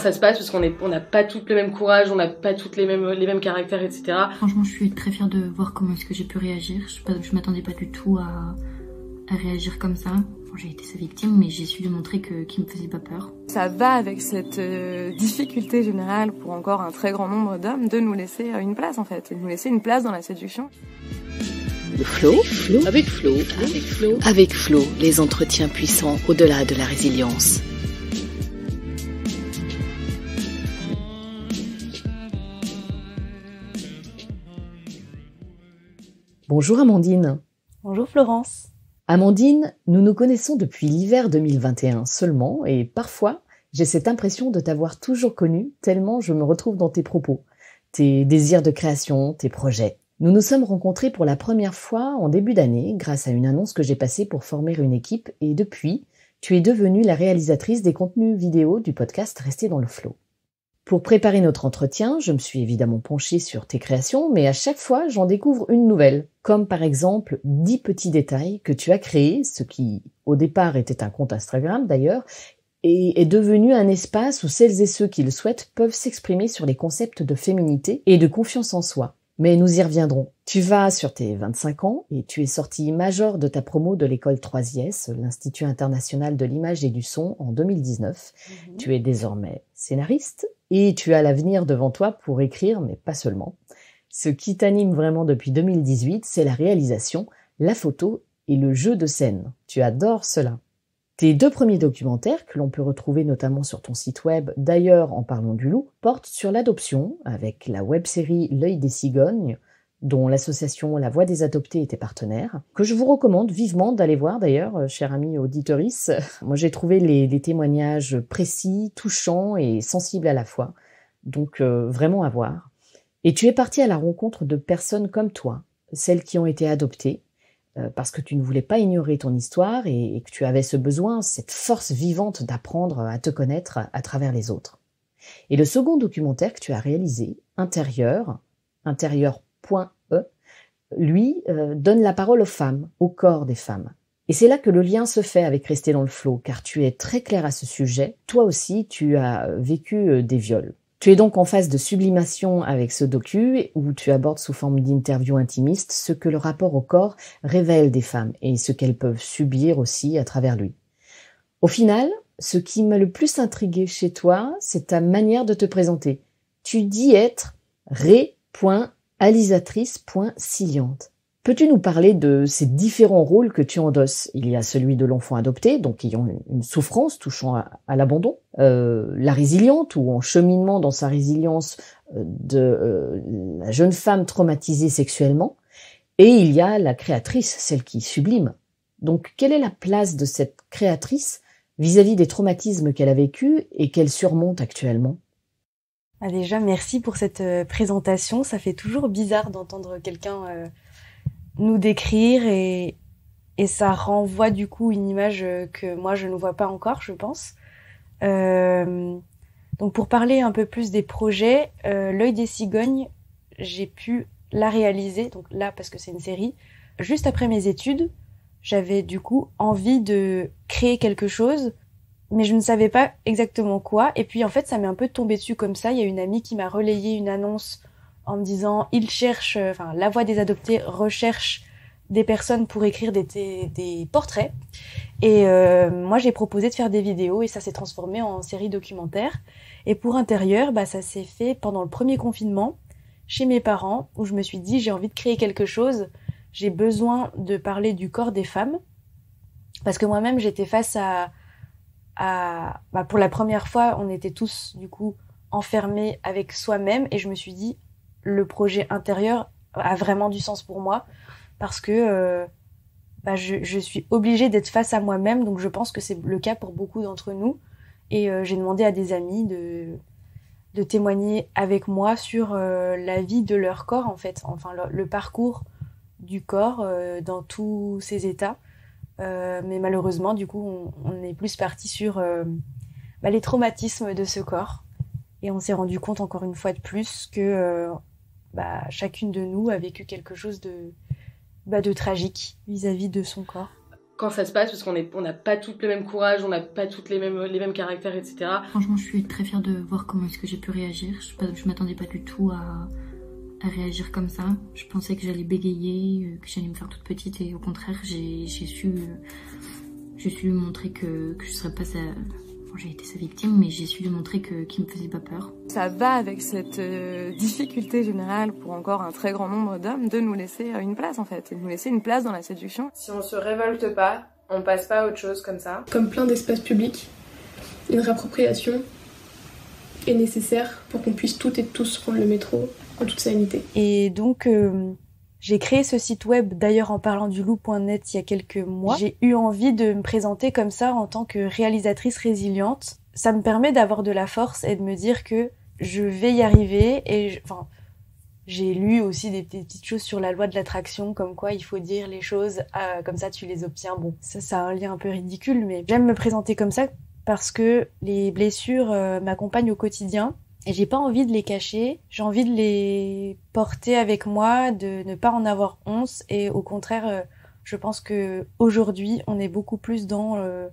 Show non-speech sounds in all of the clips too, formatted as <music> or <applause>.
ça se passe parce qu'on est, on n'a pas toutes le même courage, on n'a pas toutes les mêmes, les mêmes caractères, etc. Franchement, je suis très fière de voir comment est-ce que j'ai pu réagir. Je, je m'attendais pas du tout à, à réagir comme ça. j'ai été sa victime, mais j'ai su lui montrer que qu'il me faisait pas peur. Ça va avec cette euh, difficulté générale pour encore un très grand nombre d'hommes de nous laisser une place en fait, de nous laisser une place dans la séduction. Flo, Flo, avec Flo, avec Flo, avec Flo, les entretiens puissants au-delà de la résilience. Bonjour Amandine. Bonjour Florence. Amandine, nous nous connaissons depuis l'hiver 2021 seulement et parfois j'ai cette impression de t'avoir toujours connue tellement je me retrouve dans tes propos, tes désirs de création, tes projets. Nous nous sommes rencontrés pour la première fois en début d'année grâce à une annonce que j'ai passée pour former une équipe et depuis, tu es devenue la réalisatrice des contenus vidéo du podcast Rester dans le flow. Pour préparer notre entretien, je me suis évidemment penchée sur tes créations, mais à chaque fois, j'en découvre une nouvelle, comme par exemple 10 petits détails que tu as créés, ce qui au départ était un compte Instagram d'ailleurs, et est devenu un espace où celles et ceux qui le souhaitent peuvent s'exprimer sur les concepts de féminité et de confiance en soi. Mais nous y reviendrons. Tu vas sur tes 25 ans et tu es sorti major de ta promo de l'école 3IS, l'Institut international de l'image et du son, en 2019. Mhm. Tu es désormais scénariste et tu as l'avenir devant toi pour écrire, mais pas seulement. Ce qui t'anime vraiment depuis 2018, c'est la réalisation, la photo et le jeu de scène. Tu adores cela. Tes deux premiers documentaires, que l'on peut retrouver notamment sur ton site web, d'ailleurs en parlant du loup, portent sur l'adoption, avec la web-série L'œil des cigognes, dont l'association La Voix des Adoptés était partenaire, que je vous recommande vivement d'aller voir d'ailleurs, euh, cher ami auditoris. <laughs> Moi j'ai trouvé les, témoignages précis, touchants et sensibles à la fois, donc euh, vraiment à voir. Et tu es parti à la rencontre de personnes comme toi, celles qui ont été adoptées, parce que tu ne voulais pas ignorer ton histoire et, que tu avais ce besoin, cette force vivante d'apprendre à te connaître à travers les autres. Et le second documentaire que tu as réalisé, Intérieur, Intérieur E, lui, euh, donne la parole aux femmes, au corps des femmes. Et c'est là que le lien se fait avec rester dans le flot, car tu es très clair à ce sujet. Toi aussi, tu as vécu euh, des viols. Tu es donc en phase de sublimation avec ce docu, où tu abordes sous forme d'interview intimiste ce que le rapport au corps révèle des femmes et ce qu'elles peuvent subir aussi à travers lui. Au final, ce qui m'a le plus intrigué chez toi, c'est ta manière de te présenter. Tu dis être ré alisatrice.siliante. Peux-tu nous parler de ces différents rôles que tu endosses? Il y a celui de l'enfant adopté, donc ayant une souffrance touchant à, l'abandon, euh, la résiliente ou en cheminement dans sa résilience euh, de euh, la jeune femme traumatisée sexuellement, et il y a la créatrice, celle qui sublime. Donc quelle est la place de cette créatrice vis-à-vis des traumatismes qu'elle a vécus et qu'elle surmonte actuellement? Ah, déjà, merci pour cette présentation. Ça fait toujours bizarre d'entendre quelqu'un nous décrire et, et ça renvoie du coup une image euh, que moi je ne vois pas encore, je pense. donc pour parler un peu plus des projets, L'œil des cigognes, j'ai pu la réaliser, donc là parce que c'est une série, juste après mes études. J'avais du coup envie de créer quelque chose mais je ne savais pas exactement quoi. Et puis en fait, ça m'est un peu tombé dessus comme ça. Il y a une amie qui m'a relayé une annonce en me disant il cherche, euh, enfin la voix des adoptés recherche des personnes pour écrire des, portraits. Et euh, moi, j'ai proposé de faire des vidéos et ça s'est transformé en série documentaire. Et pour intérieur, bah ça s'est fait pendant le premier confinement chez mes parents où je me suis dit j'ai envie de créer quelque chose. J'ai besoin de parler du corps des femmes parce que moi-même j'étais face à bah, pour la première fois, on était tous du coup enfermés avec soi-même et je me suis dit le projet intérieur a vraiment du sens pour moi parce que euh, bah, je, suis obligée d'être face à moi-même donc je pense que c'est le cas pour beaucoup d'entre nous et euh, j'ai demandé à des amis de témoigner avec moi sur euh, la vie de leur corps en fait enfin le parcours du corps dans tous ses états mais malheureusement, du coup, on, est plus parti sur bah, les traumatismes de ce corps. Et on s'est rendu compte encore une fois de plus que bah, chacune de nous a vécu quelque chose de, bah, de tragique vis-à-vis de son corps. quand ça se passe parce qu'on on n'a pas toutes le même courage, on n'a pas toutes les mêmes les mêmes caractères, etc. Franchement, je suis très fière de voir comment est-ce que j'ai pu réagir. Je, je m'attendais pas du tout à, à, réagir comme ça. Je pensais que j'allais bégayer, euh, que j'allais me faire toute petite et au contraire, j'ai su euh, j'ai su lui montrer que, que je serais pas sa j'ai été sa victime, mais j'ai su lui montrer que qu'il me faisait pas peur. Ça va avec cette euh, difficulté générale pour encore un très grand nombre d'hommes de nous laisser une place en fait, et de nous laisser une place dans la séduction. Si on se révolte pas, on passe pas à autre chose comme ça. Comme plein d'espaces publics, une réappropriation est nécessaire pour qu'on puisse toutes et tous prendre le métro en toute sérénité. Et donc, euh, j'ai créé ce site web d'ailleurs en parlant du loup.net il y a quelques mois. J'ai eu envie de me présenter comme ça en tant que réalisatrice résiliente. Ça me permet d'avoir de la force et de me dire que je vais y arriver et enfin j'ai lu aussi des petites choses sur la loi de l'attraction, comme quoi il faut dire les choses euh, comme ça tu les obtiens. Bon, ça, ça a un lien un peu ridicule, mais j'aime me présenter comme ça parce que les blessures euh, m'accompagnent au quotidien et j'ai pas envie de les cacher, j'ai envie de les porter avec moi, de ne pas en avoir honte et au contraire, euh, je pense que aujourd'hui, on est beaucoup plus dans euh,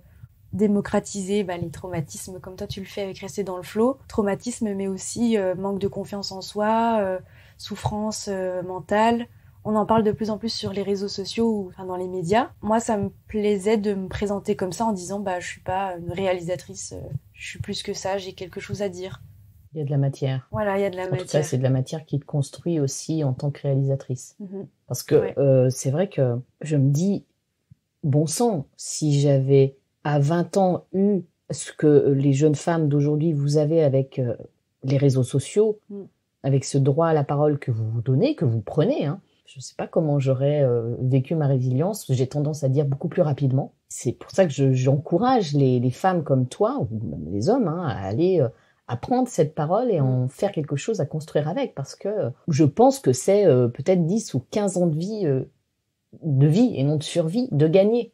démocratiser bah, les traumatismes comme toi tu le fais avec rester dans le flot, traumatisme mais aussi euh, manque de confiance en soi, souffrance mentale. On en parle de plus en plus sur les réseaux sociaux ou enfin, dans les médias. Moi, ça me plaisait de me présenter comme ça en disant bah je suis pas une réalisatrice, je suis plus que ça, j'ai quelque chose à dire. Il y a de la matière. Voilà, il y a de la en matière. Tout cas, c'est de la matière qui te construit aussi en tant que réalisatrice. Mhm. Parce que euh, c'est vrai que je me dis, bon sang, si j'avais à 20 ans eu ce que les jeunes femmes d'aujourd'hui vous avez avec euh, les réseaux sociaux, mm. avec ce droit à la parole que vous vous donnez, que vous prenez, hein, je ne sais pas comment j'aurais euh, vécu ma résilience. J'ai tendance à dire beaucoup plus rapidement. C'est pour ça que j'encourage les, les, femmes comme toi, ou même les hommes, hein, à aller à prendre cette parole et en faire quelque chose à construire avec parce que je pense que c'est euh, peut-être 10 ou 15 ans de vie euh, de vie et non de survie de gagner.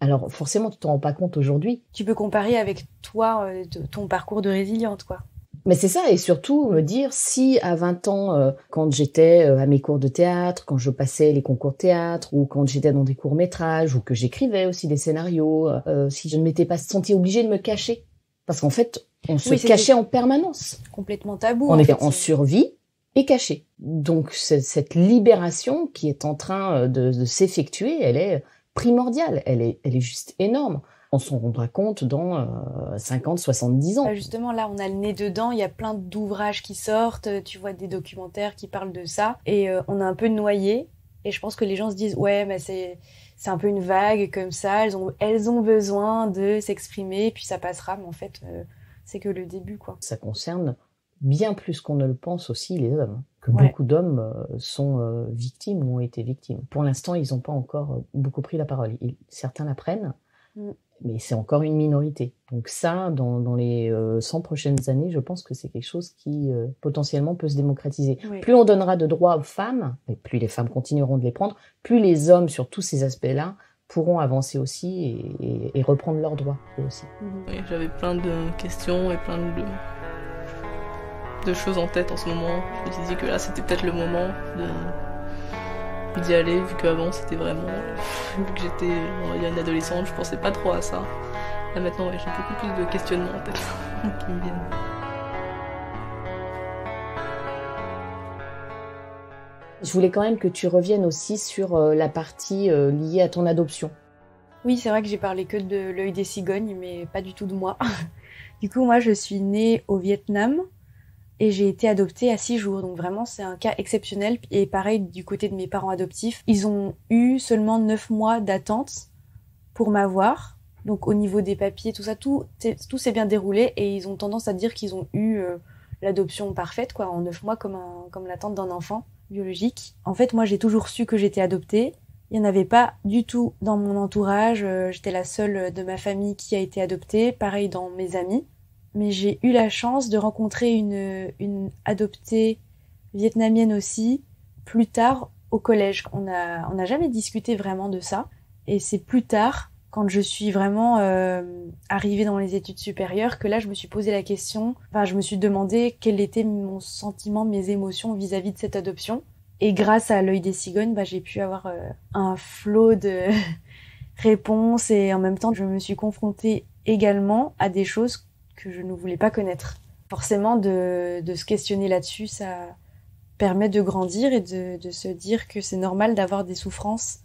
Alors forcément tu t'en rends pas compte aujourd'hui. Tu peux comparer avec toi euh, ton parcours de résiliente quoi. Mais c'est ça, et surtout me dire si à 20 ans, quand j'étais à mes cours de théâtre, quand je passais les concours théâtre, ou quand j'étais dans des courts métrages, ou que j'écrivais aussi des scénarios, si je ne m'étais pas sentie obligée de me cacher, parce qu'en fait, on se cachait en permanence. Complètement tabou. On était en survie et caché. Donc cette libération qui est en train euh, de, s'effectuer, elle est primordiale. Elle est, elle est juste énorme. On s'en rendra compte dans euh, 50, 70 ans. Bah, justement, là, on a le nez dedans. Il y a plein d'ouvrages qui sortent. Tu vois des documentaires qui parlent de ça. Et euh, on a un peu noyé. Et je pense que les gens se disent, ouais, mais c'est c'est un peu une vague comme ça. Elles ont, elles ont besoin de s'exprimer, puis ça passera. Mais en fait, euh, c'est que le début, quoi. Ça concerne bien plus qu'on ne le pense aussi les hommes. Que beaucoup d'hommes euh, sont euh, victimes ou ont été victimes. Pour l'instant, ils n'ont pas encore beaucoup pris la parole. certains la prennent, mm. Mais c'est encore une minorité. Donc ça, dans, dans les 100 prochaines années, je pense que c'est quelque chose qui potentiellement peut se démocratiser. Plus on donnera de droits aux femmes, et plus les femmes continueront de les prendre, plus les hommes sur tous ces aspects-là pourront avancer aussi et, reprendre leurs droits aussi. Mhm. J'avais plein de questions et plein de, de choses en tête en ce moment. Je me disais que là c'était peut-être le moment d'y aller vu qu'avant c'était vraiment vu que j'étais une adolescente je pensais pas trop à ça là maintenant j'ai beaucoup plus de questionnements en tête <laughs> qui me viennent Je voulais quand même que tu reviennes aussi sur euh, la partie euh, liée à ton adoption. Oui, c'est vrai que j'ai parlé que de l'œil des cigognes, mais pas du tout de moi. <laughs> du coup, moi, je suis née au Vietnam et j'ai été adoptée à six jours. Donc vraiment, c'est un cas exceptionnel. Et pareil, du côté de mes parents adoptifs, ils ont eu seulement neuf mois d'attente pour m'avoir. Donc au niveau des papiers, tout ça, tout, tout s'est bien déroulé et ils ont tendance à dire qu'ils ont eu euh, l'adoption parfaite, quoi, en neuf mois comme, comme l'attente d'un enfant biologique. En fait, moi, j'ai toujours su que j'étais adoptée. Il n'y en avait pas du tout dans mon entourage. Euh, j'étais la seule de ma famille qui a été adoptée. Pareil dans mes amis. Mais j'ai eu la chance de rencontrer une, adoptée vietnamienne aussi plus tard au collège. On n'a on a jamais discuté vraiment de ça. Et c'est plus tard, quand je suis vraiment euh, arrivée dans les études supérieures, que là, je me suis posé la question, enfin, je me suis demandé quel était mon sentiment, mes émotions vis-à-vis de cette adoption. Et grâce à l'œil des cigognes, bah, j'ai pu avoir euh, un flot de <laughs> réponses et en même temps, je me suis confrontée également à des choses que je ne voulais pas connaître. Forcément, de, de se questionner là-dessus, ça permet de grandir et de, de se dire que c'est normal d'avoir des souffrances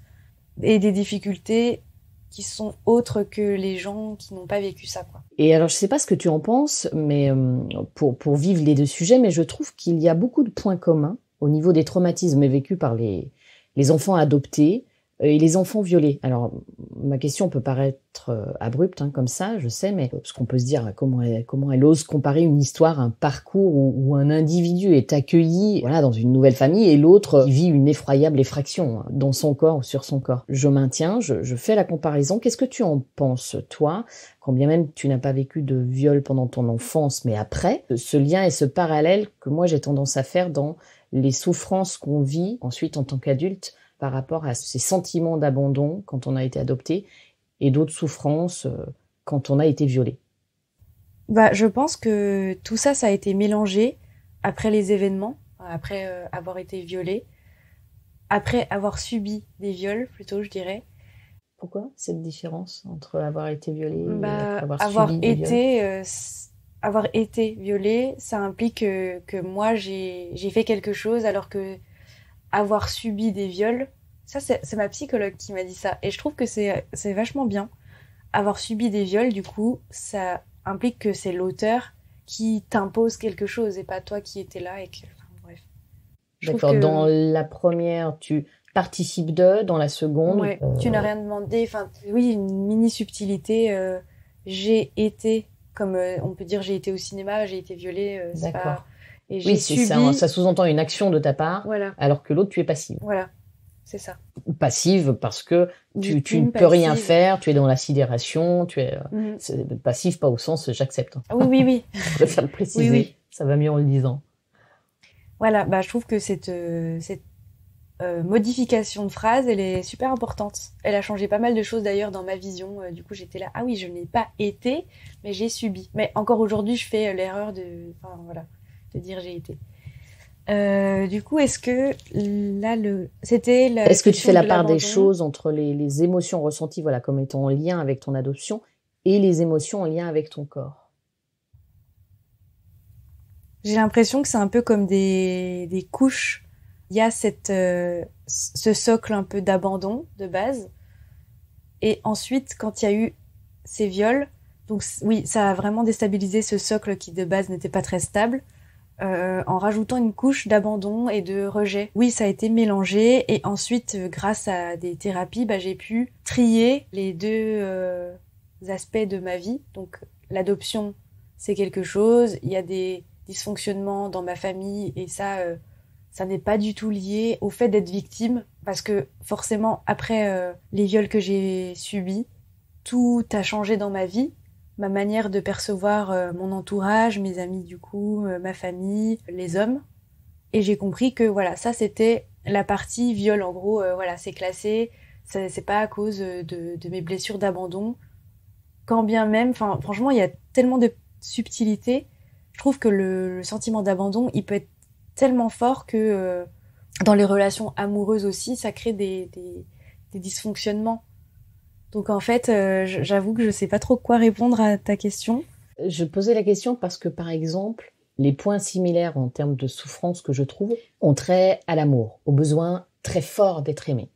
et des difficultés qui sont autres que les gens qui n'ont pas vécu ça. Quoi. Et alors, je sais pas ce que tu en penses, mais euh, pour, pour vivre les deux sujets, mais je trouve qu'il y a beaucoup de points communs au niveau des traumatismes vécus par les, les enfants adoptés et les enfants violés. Alors, ma question peut paraître euh, abrupte hein, comme ça, je sais, mais parce qu'on peut se dire comment elle, comment elle ose comparer une histoire, un parcours où, où un individu est accueilli voilà dans une nouvelle famille et l'autre vit une effroyable effraction hein, dans son corps ou sur son corps. Je maintiens, je, je fais la comparaison. Qu'est-ce que tu en penses, toi? Quand bien même tu n'as pas vécu de viol pendant ton enfance, mais après, ce lien et ce parallèle que moi j'ai tendance à faire dans les souffrances qu'on vit ensuite en tant qu'adulte par rapport à ces sentiments d'abandon quand on a été adopté et d'autres souffrances euh, quand on a été violé. Bah, je pense que tout ça, ça a été mélangé après les événements, après euh, avoir été violé, après avoir subi des viols, plutôt, je dirais. Pourquoi cette différence entre avoir été violé bah, et avoir, avoir subi des euh, avoir été violé, ça implique que, que moi j'ai fait quelque chose alors que avoir subi des viols, ça c'est ma psychologue qui m'a dit ça et je trouve que c'est vachement bien. Avoir subi des viols, du coup, ça implique que c'est l'auteur qui t'impose quelque chose et pas toi qui étais là et que. Enfin, bref. D'accord, que... dans la première, tu participes de, dans la seconde. Ouais, euh... tu n'as rien demandé. Enfin, oui, une mini subtilité. Euh, j'ai été, comme euh, on peut dire, j'ai été au cinéma, j'ai été violée. Euh, D'accord. Pas... Et oui, subi... ça, ça sous-entend une action de ta part, voilà. alors que l'autre, tu es passive. Voilà, c'est ça. Passive parce que tu, tu ne peux passive. rien faire, tu es dans la sidération, tu es Mhm. c'est passive pas au sens j'accepte. Ah Oui, oui, oui. <laughs> Je préfère le préciser, Oui, oui. ça va mieux en le disant. Voilà, bah, je trouve que cette, euh, cette euh, modification de phrase, elle est super importante. Elle a changé pas mal de choses d'ailleurs dans ma vision. Euh, du coup, j'étais là, ah oui, je n'ai pas été, mais j'ai subi. Mais encore aujourd'hui, je fais euh, l'erreur de, enfin voilà, de dire j'ai été. Euh, du coup, est-ce que là, le, c'était Est-ce que tu fais la de part des choses entre les, les émotions ressenties, voilà, comme étant en lien avec ton adoption, et les émotions en lien avec ton corps? J'ai l'impression que c'est un peu comme des, des couches. Il y a cette, euh, ce socle un peu d'abandon de base. Et ensuite, quand il y a eu ces viols, donc oui, ça a vraiment déstabilisé ce socle qui de base n'était pas très stable, euh, en rajoutant une couche d'abandon et de rejet. Oui, ça a été mélangé et ensuite, euh, grâce à des thérapies, bah, j'ai pu trier les deux euh, aspects de ma vie. Donc l'adoption, c'est quelque chose. Il y a des dysfonctionnements dans ma famille et ça, ça n'est pas du tout lié au fait d'être victime parce que forcément après les viols que j'ai subis, tout a changé dans ma vie, ma manière de percevoir euh, mon entourage, mes amis du coup, euh, ma famille, les hommes. Et j'ai compris que voilà, ça c'était la partie viol. En gros euh, voilà, c'est classé, c'est pas à cause de, mes blessures d'abandon. Quand bien même enfin franchement, il y a tellement de subtilité je trouve que le, sentiment d'abandon, il peut être tellement fort que dans les relations amoureuses aussi, ça crée des dysfonctionnements. Donc en fait, euh, j'avoue que je sais pas trop quoi répondre à ta question. Je posais la question parce que, par exemple, les points similaires en termes de souffrance que je trouve ont trait à l'amour, au besoin très fort d'être aimé.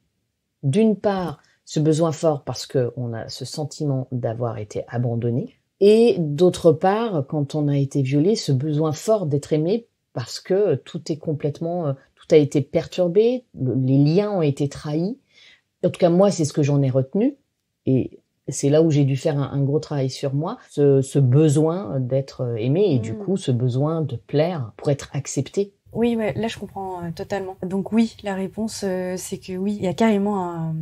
D'une part, ce besoin fort parce qu'on a ce sentiment d'avoir été abandonné, et d'autre part, quand on a été violé, ce besoin fort d'être aimé parce que tout est complètement, euh, tout a été perturbé, le- les liens ont été trahis. En tout cas, moi, c'est ce que j'en ai retenu. Et c'est là où j'ai dû faire un, un gros travail sur moi, ce, ce besoin d'être aimé et du Mm. coup ce besoin de plaire pour être accepté. Oui, mais là je comprends euh, totalement. Donc oui, la réponse euh, c'est que oui, il y a carrément un,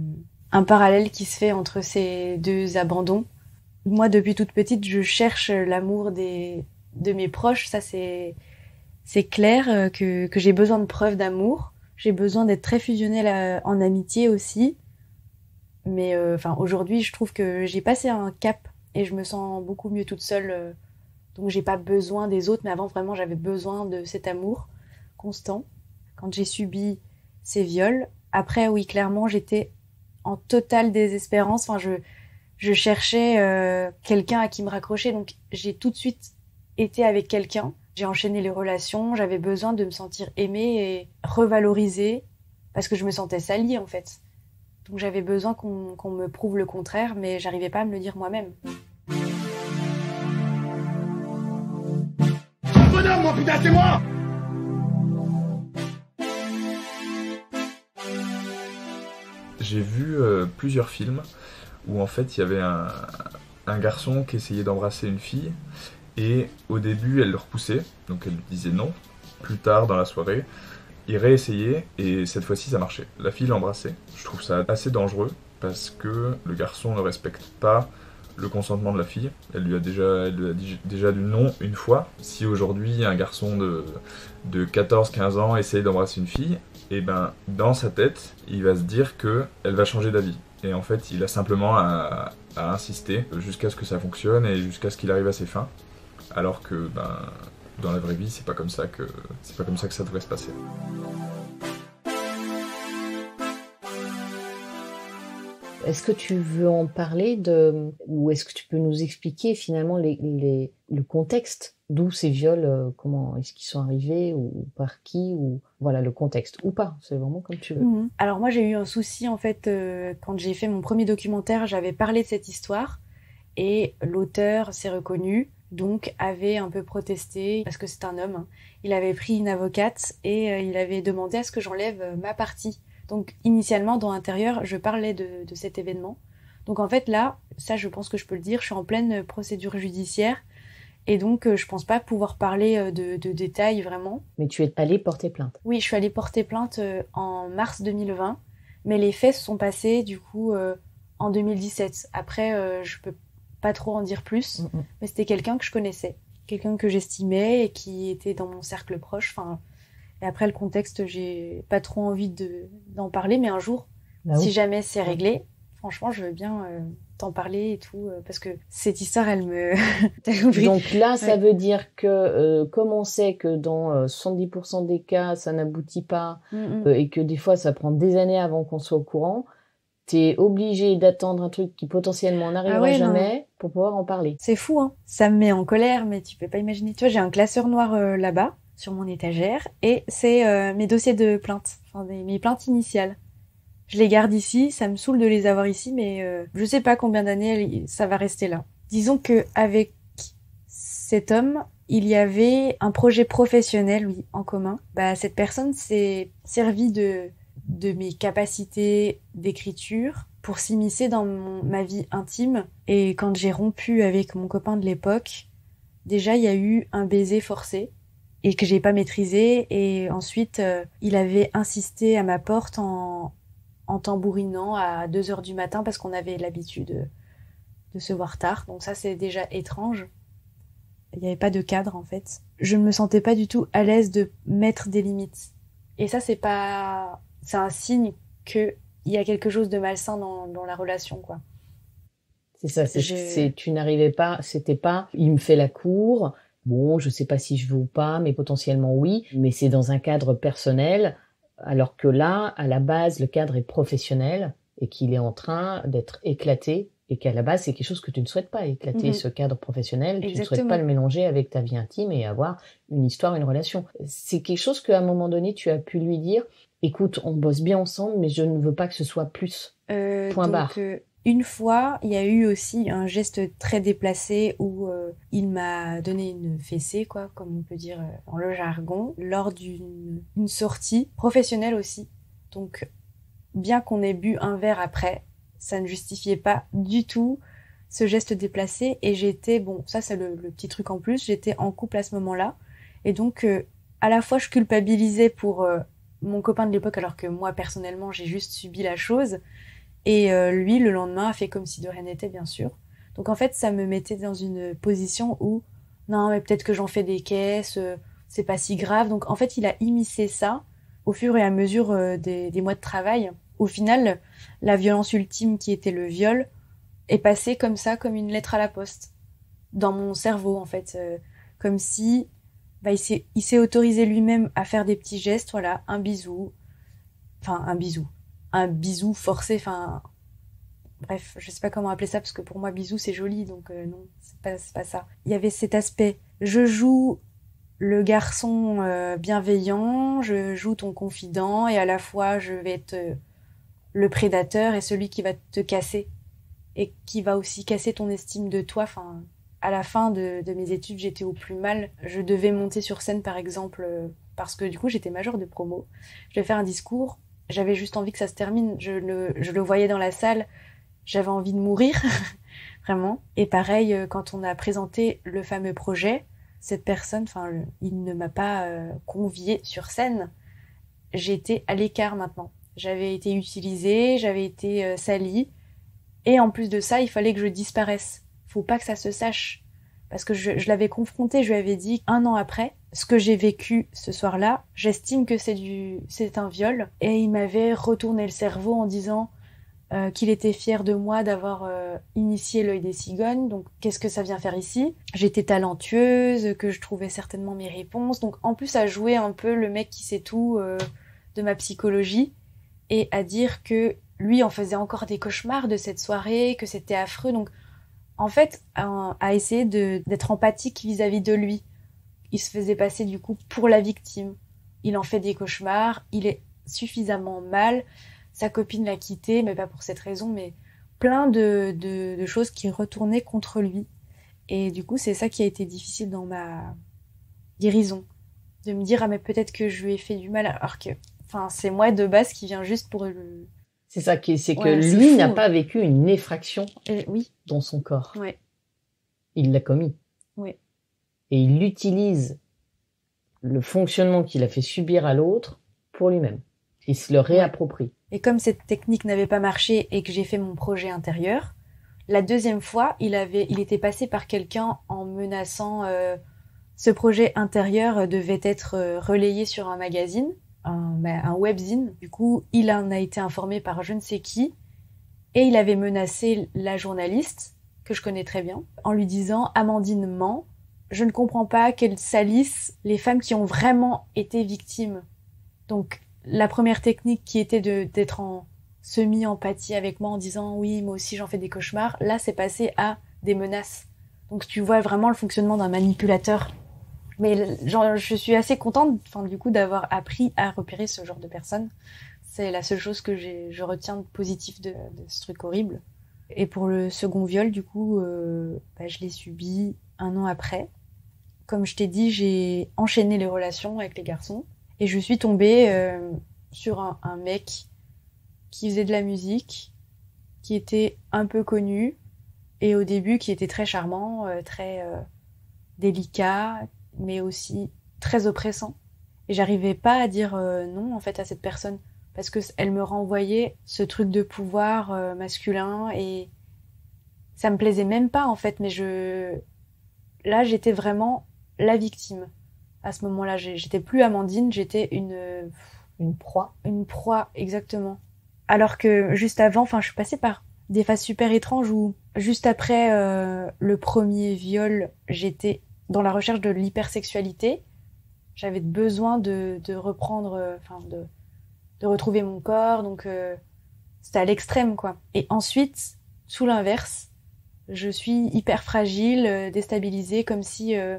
un parallèle qui se fait entre ces deux abandons. Moi, depuis toute petite, je cherche l'amour des de mes proches. Ça c'est c'est clair euh, que que j'ai besoin de preuves d'amour. J'ai besoin d'être très fusionnelle en amitié aussi. Mais euh, enfin aujourd'hui, je trouve que j'ai passé un cap et je me sens beaucoup mieux toute seule. euh, donc j'ai pas besoin des autres, mais avant vraiment j'avais besoin de cet amour constant quand j'ai subi ces viols. Après, oui, clairement, j'étais en totale désespérance. Enfin, je, je cherchais euh, quelqu'un à qui me raccrocher. Donc, j'ai tout de suite été avec quelqu'un. J'ai enchaîné les relations. J'avais besoin de me sentir aimée et revalorisée parce que je me sentais salie, en fait. Donc, j'avais besoin qu'on me prouve le contraire, mais j'arrivais pas à me le dire moi-même. Bonhomme, mon putain, c'est moi J'ai vu euh, plusieurs films où en fait il y avait un, un garçon qui essayait d'embrasser une fille et au début elle le repoussait, donc elle lui disait non. Plus tard dans la soirée, il réessayait et cette fois-ci ça marchait. La fille l'embrassait. Je trouve ça assez dangereux parce que le garçon ne respecte pas le consentement de la fille. Elle lui a déjà, dit- déjà dit non une fois. Si aujourd'hui un garçon de, de 14-15 ans essaye d'embrasser une fille, et ben dans sa tête, il va se dire que elle va changer d'avis. Et en fait, il a simplement à, à insister jusqu'à ce que ça fonctionne et jusqu'à ce qu'il arrive à ses fins. Alors que ben dans la vraie vie, c'est pas comme ça que c'est pas comme ça que ça devrait se passer. Est-ce que tu veux en parler de, ou est-ce que tu peux nous expliquer finalement les, les- le contexte? D'où ces viols, euh, comment est-ce qu'ils sont arrivés ou par qui ou voilà le contexte ou pas, c'est vraiment comme tu veux. Mhm. Alors moi j'ai eu un souci en fait euh, quand j'ai fait mon premier documentaire, j'avais parlé de cette histoire et l'auteur s'est reconnu donc avait un peu protesté parce que c'est un homme. hein. Il avait pris une avocate et euh, il avait demandé à ce que j'enlève euh, ma partie. Donc initialement dans l'intérieur, je parlais de, de cet événement. Donc en fait là, ça je pense que je peux le dire, je suis en pleine procédure judiciaire et donc euh, je pense pas pouvoir parler euh, de, de détails vraiment. Mais tu es allé porter plainte. Oui, je suis allée porter plainte euh, en mars 2020, mais les faits se sont passés du coup euh, en 2017. Après, euh, je peux pas trop en dire plus, Mm, mm. mais c'était quelqu'un que je connaissais, quelqu'un que j'estimais et qui était dans mon cercle proche. Enfin, et après le contexte, j'ai pas trop envie de d'en parler, mais un jour, Bah oui. si jamais c'est réglé, franchement, je veux bien euh, t'en parler et tout, euh, parce que cette histoire, elle me. <laughs> Donc là, ça Ouais. veut dire que euh, comme on sait que dans euh, 70% des cas, ça n'aboutit pas Mm, et que des fois, ça prend des années avant qu'on soit au courant, t'es obligé d'attendre un truc qui potentiellement n'arrivera Ah ouais, non. jamais pour pouvoir en parler. C'est fou, hein. Ça me met en colère, mais tu peux pas imaginer. Tu vois, j'ai un classeur noir euh, là-bas, sur mon étagère, et c'est euh, mes dossiers de plainte, enfin mes, mes plaintes initiales. Je les garde ici, ça me saoule de les avoir ici, mais euh, je sais pas combien d'années ça va rester là. Disons que avec cet homme, il y avait un projet professionnel, oui, en commun. Bah, cette personne s'est servie de, de mes capacités d'écriture pour s'immiscer dans ma vie intime. Et quand j'ai rompu avec mon copain de l'époque, déjà il y a eu un baiser forcé et que j'ai pas maîtrisé. Et ensuite, euh, il avait insisté à ma porte en, en tambourinant à 2 heures du matin parce qu'on avait l'habitude de se voir tard. Donc ça, c'est déjà étrange. Il n'y avait pas de cadre en fait. Je ne me sentais pas du tout à l'aise de mettre des limites. Et ça, c'est pas, c'est un signe que il y a quelque chose de malsain dans, dans la relation, quoi. C'est ça, c'est, Je- c'est- tu n'arrivais pas, c'était pas, il me fait la cour, bon, je sais pas si je veux ou pas, mais potentiellement oui, mais c'est dans un cadre personnel, alors que là, à la base, le cadre est professionnel et qu'il est en train d'être éclaté et qu'à la base, c'est quelque chose que tu ne souhaites pas éclater, Mhm. ce cadre professionnel, tu ne souhaites pas le mélanger avec ta vie intime et avoir une histoire, une relation. C'est quelque chose qu'à un moment donné, tu as pu lui dire, écoute, on bosse bien ensemble, mais je ne veux pas que ce soit plus. Euh, Point donc, barre. euh, une fois, il y a eu aussi un geste très déplacé où euh, il m'a donné une fessée, quoi, comme on peut dire dans le jargon, lors d'une une sortie professionnelle aussi. Donc, bien qu'on ait bu un verre après, ça ne justifiait pas du tout ce geste déplacé. Et j'étais, bon, ça c'est le, le petit truc en plus, j'étais en couple à ce moment-là. Et donc, à la fois, je culpabilisais pour mon copain de l'époque, alors que moi, personnellement, j'ai juste subi la chose. Et euh, lui, le lendemain, a fait comme si de rien n'était, bien sûr. Donc en fait, ça me mettait dans une position où, non, mais peut-être que j'en fais des caisses, euh, c'est pas si grave. Donc en fait, il a immiscé ça au fur et à mesure euh, des, des mois de travail. Au final, la violence ultime qui était le viol est passée comme ça, comme une lettre à la poste, dans mon cerveau en fait. Comme si bah, il s'est autorisé lui-même à faire des petits gestes, voilà, un bisou, enfin un bisou, un bisou forcé, enfin bref, je sais pas comment appeler ça parce que pour moi bisou c'est joli donc euh, non, c'est pas pas ça. Il y avait cet aspect je joue le garçon euh, bienveillant, je joue ton confident et à la fois je vais être euh, le prédateur et celui qui va te casser et qui va aussi casser ton estime de toi. Enfin, à la fin de, mes études, j'étais au plus mal. Je devais monter sur scène, par exemple, euh, parce que du coup, j'étais majeure de promo. Je devais faire un discours. J'avais juste envie que ça se termine. Je le, voyais dans la salle. J'avais envie de mourir, <laughs> vraiment. Et pareil, euh, quand on a présenté le fameux projet, cette personne, enfin, il ne m'a pas euh, convié sur scène. J'étais à l'écart maintenant. J'avais été utilisée, j'avais été salie. Et en plus de ça, il fallait que je disparaisse. Faut pas que ça se sache. Parce que je, l'avais confronté, je lui avais dit un an après, ce que j'ai vécu ce soir-là, j'estime que c'est du, c'est un viol. Et il m'avait retourné le cerveau en disant euh, qu'il était fier de moi d'avoir euh, initié l'œil des cigognes. Donc, qu'est-ce que ça vient faire ici? J'étais talentueuse, que je trouvais certainement mes réponses. Donc, en plus, à jouer un peu le mec qui sait tout euh, de ma psychologie et à dire que lui en faisait encore des cauchemars de cette soirée, que c'était affreux. Donc, en fait, à, à essayer d'être empathique vis-à-vis de lui. Il se faisait passer du coup pour la victime. Il en fait des cauchemars, il est suffisamment mal. Sa copine l'a quitté, mais pas pour cette raison, mais plein de, de, de choses qui retournaient contre lui. Et du coup, c'est ça qui a été difficile dans ma guérison. De me dire, ah, mais peut-être que je lui ai fait du mal, alors que, enfin, c'est moi de base qui vient juste pour le. C'est ça qui, c'est que Ouais, lui n'a pas vécu une effraction oui, dans son corps. ouais, Il l'a commis. ouais. Et il utilise le fonctionnement qu'il a fait subir à l'autre pour lui-même. Il se le réapproprie. Et comme cette technique n'avait pas marché et que j'ai fait mon projet intérieur, la deuxième fois, il avait, il était passé par quelqu'un en menaçant. euh, ce projet intérieur euh, devait être euh, relayé sur un magazine, un, bah, un webzine. Du coup, il en a été informé par je ne sais qui, et il avait menacé la journaliste que je connais très bien en lui disant Amandine ment. Je ne comprends pas qu'elle salisse les femmes qui ont vraiment été victimes. Donc la première technique qui était d'être en semi-empathie avec moi en disant oui moi aussi j'en fais des cauchemars là c'est passé à des menaces donc tu vois vraiment le fonctionnement d'un manipulateur mais je suis assez contente du coup d'avoir appris à repérer ce genre de personnes. C'est la seule chose que je retiens de positif de, ce truc horrible. Et pour le second viol du coup euh, bah, je l'ai subi un an après. Comme je t'ai dit j'ai enchaîné les relations avec les garçons. Et je suis tombée euh, sur un, mec qui faisait de la musique, qui était un peu connu, et au début qui était très charmant, euh, très délicat, mais aussi très oppressant. Et j'arrivais pas à dire euh, non en fait à cette personne parce que elle me renvoyait ce truc de pouvoir euh, masculin et ça me plaisait même pas en fait. Mais je là j'étais vraiment la victime à ce moment-là. J'étais plus Amandine, j'étais une Une proie. une proie exactement. Alors que juste avant, enfin, je suis passée par des phases super étranges où juste après euh, le premier viol, j'étais dans la recherche de l'hypersexualité. J'avais besoin de, de reprendre, euh, enfin, de, de retrouver mon corps, donc euh, c'était à l'extrême, quoi. Et ensuite, sous l'inverse, je suis hyper fragile, euh, déstabilisée, comme si euh,